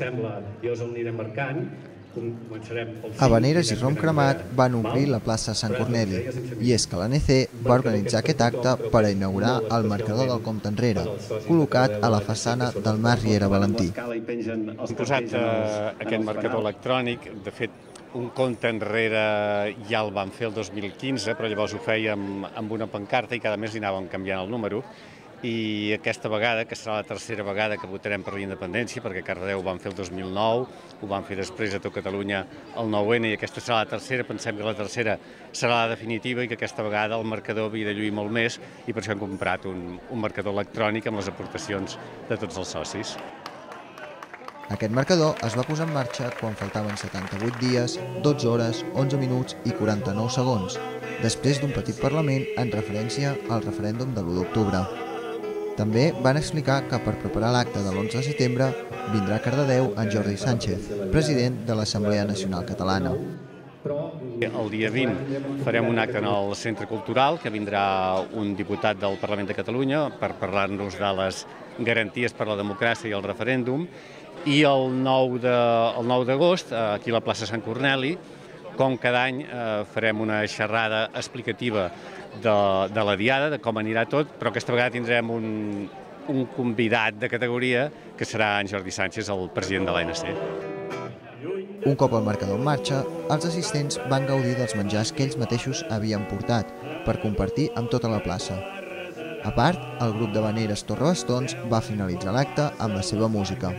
Sembla, i us el anirem marcant, començarem pel Habaneres i rom cremat van omplir la plaça Sant Corneli i és que l'ANC va organitzar aquest acte per a inaugurar el marcador del compte enrere, col·locat a la façana del Mas Riera Valentí. Hem posat eh, aquest marcador electrònic, de fet un compte enrere ja el vam fer el 2015, però llavors ho fèiem amb una pancarta i cada mes hi anàvem canviant el número i aquesta vegada, que serà la tercera vegada que votarem per la independència, perquè Cardedeu ho vam fer el 2009, ho vam fer després a tot Catalunya el 9-N i aquesta serà la tercera, pensem que la tercera serà la definitiva i que aquesta vegada el marcador havia de lluir molt més i per això hem comprat un, un marcador electrònic amb les aportacions de tots els socis. Aquest marcador es va posar en marxa quan faltaven 78 dies, 12 hores, 11 minuts i 49 segons, després d'un petit Parlament en referència al referèndum de l'1 d'octubre. També van explicar que per preparar l'acte de l'11 de setembre vindrà a Cardedeu en Jordi Sánchez, president de l'Assemblea Nacional Catalana. El dia 20 farem un acte en el Centre Cultural, que vindrà un diputat del Parlament de Catalunya per parlar-nos de les garanties per la democràcia i el referèndum, i el 9 d'agost, aquí a la plaça Sant Corneli, com cada any eh, farem una xerrada explicativa de, de la Diada, de com anirà tot, però aquesta vegada tindrem un, un convidat de categoria que serà en Jordi Sánchez, el president de l'ANC. Un cop el marcador en marxa, els assistents van gaudir dels menjars que ells mateixos havien portat per compartir amb tota la plaça. A part, el grup de Vaneres Torrebastons va finalitzar l'acte amb la seva música.